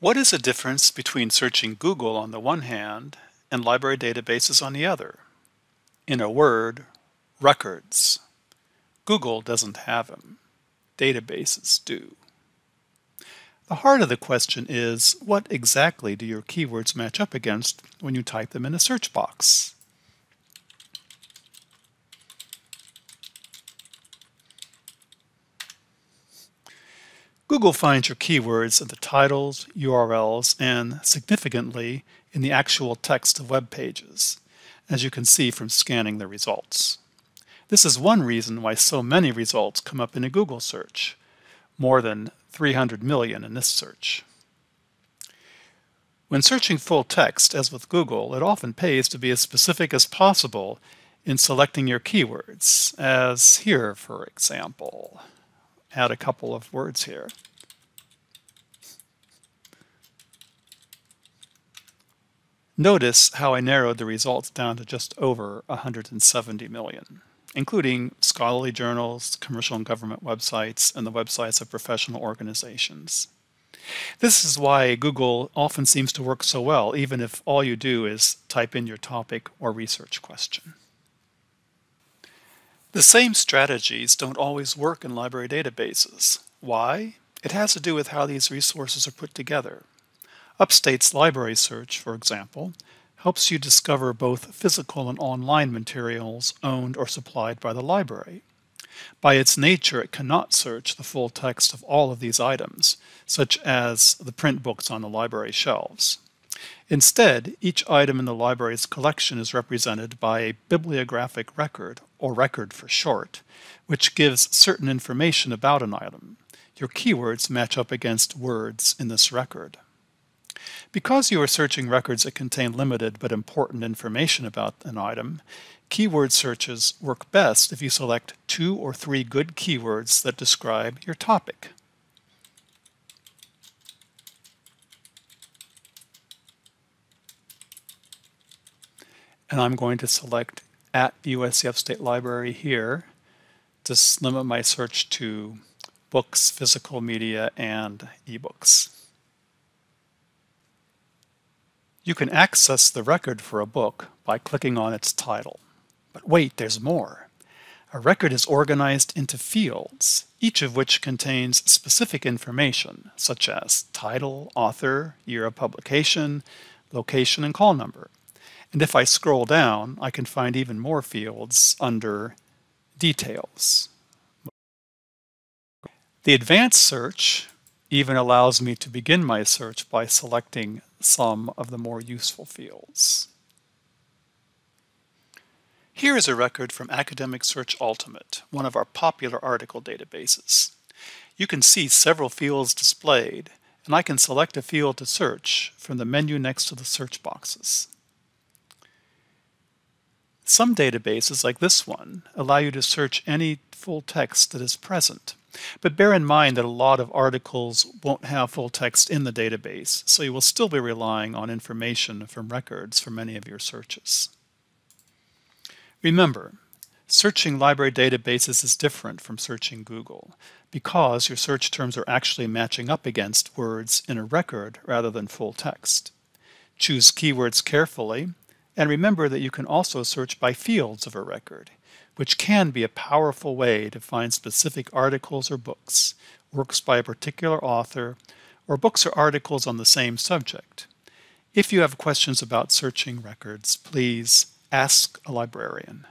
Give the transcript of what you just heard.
What is the difference between searching Google on the one hand and library databases on the other? In a word, records. Google doesn't have them. Databases do. The heart of the question is, what exactly do your keywords match up against when you type them in a search box? Google finds your keywords in the titles, URLs, and, significantly, in the actual text of web pages, as you can see from scanning the results. This is one reason why so many results come up in a Google search, more than 300 million in this search. When searching full text, as with Google, it often pays to be as specific as possible in selecting your keywords, as here, for example add a couple of words here. Notice how I narrowed the results down to just over 170 million, including scholarly journals, commercial and government websites, and the websites of professional organizations. This is why Google often seems to work so well, even if all you do is type in your topic or research question. The same strategies don't always work in library databases. Why? It has to do with how these resources are put together. Upstate's library search, for example, helps you discover both physical and online materials owned or supplied by the library. By its nature, it cannot search the full text of all of these items, such as the print books on the library shelves. Instead, each item in the library's collection is represented by a bibliographic record, or record for short, which gives certain information about an item. Your keywords match up against words in this record. Because you are searching records that contain limited but important information about an item, keyword searches work best if you select two or three good keywords that describe your topic. and I'm going to select at USC Upstate Library here to limit my search to books, physical media, and ebooks. You can access the record for a book by clicking on its title. But wait, there's more. A record is organized into fields, each of which contains specific information, such as title, author, year of publication, location, and call number. And if I scroll down, I can find even more fields under Details. The advanced search even allows me to begin my search by selecting some of the more useful fields. Here is a record from Academic Search Ultimate, one of our popular article databases. You can see several fields displayed, and I can select a field to search from the menu next to the search boxes. Some databases, like this one, allow you to search any full text that is present. But bear in mind that a lot of articles won't have full text in the database, so you will still be relying on information from records for many of your searches. Remember, searching library databases is different from searching Google because your search terms are actually matching up against words in a record rather than full text. Choose keywords carefully and remember that you can also search by fields of a record, which can be a powerful way to find specific articles or books, works by a particular author, or books or articles on the same subject. If you have questions about searching records, please ask a librarian.